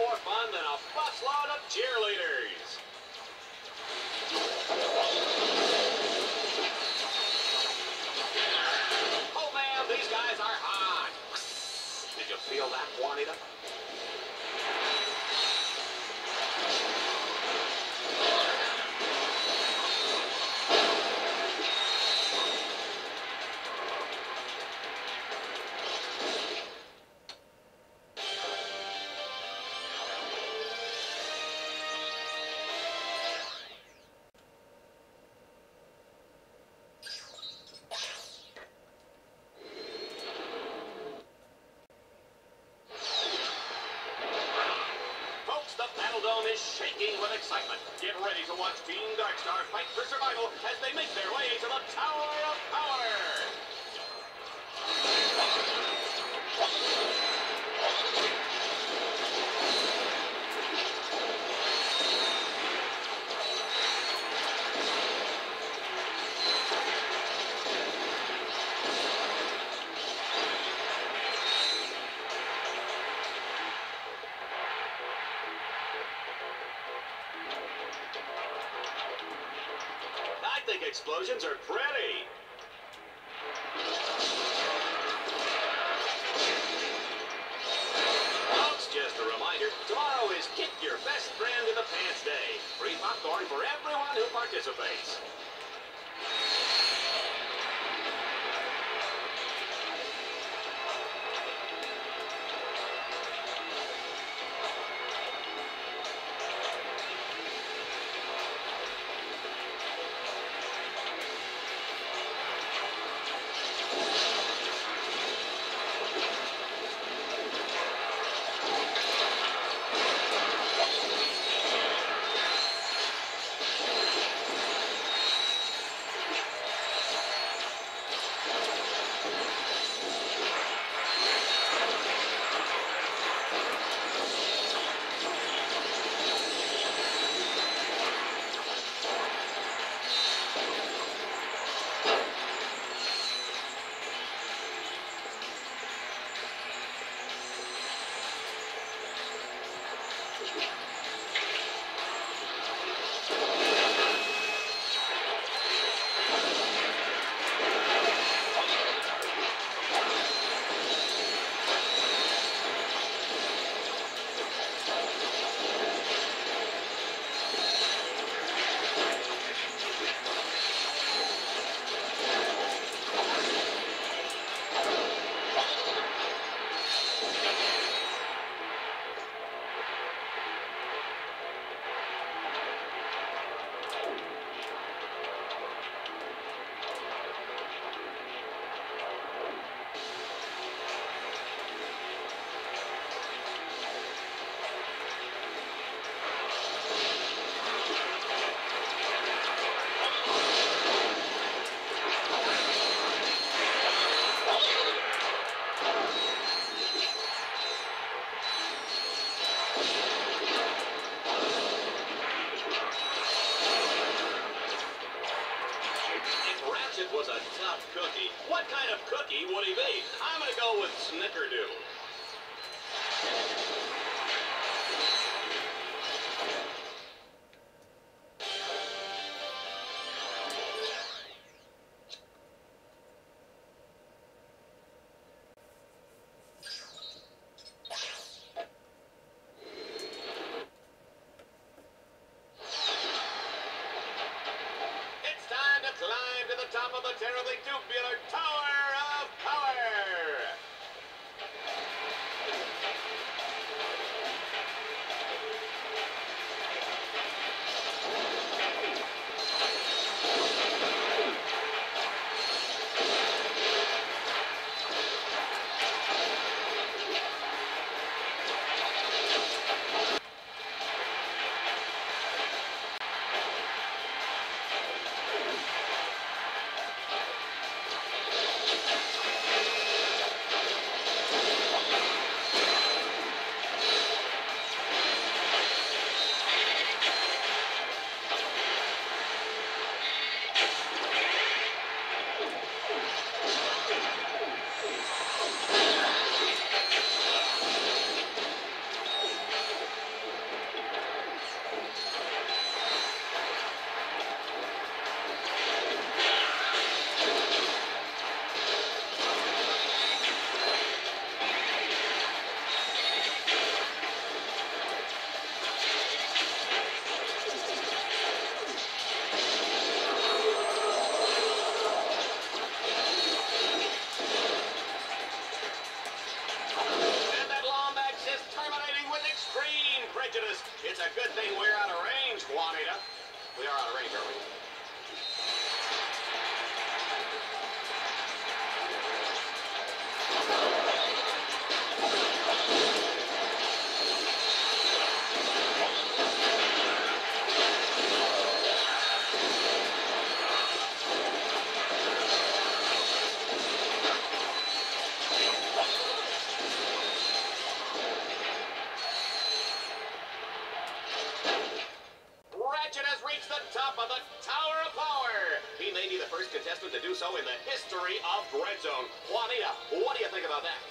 more fun than a busload of cheerleaders. Oh man, these guys are hot. Did you feel that, Juanita? Watch Team Darkstar fight for survival as they make their way to the Tower think explosions are pretty. Folks, just a reminder, tomorrow is Kick Your Best Friend in the Pants Day. Free popcorn for everyone who participates. Cookie, what kind of cookie would he be? I'm gonna go with Snickerdoodle. The the terribly tubular Tower so in the history of Dreadzone. Juanita, what do you think about that?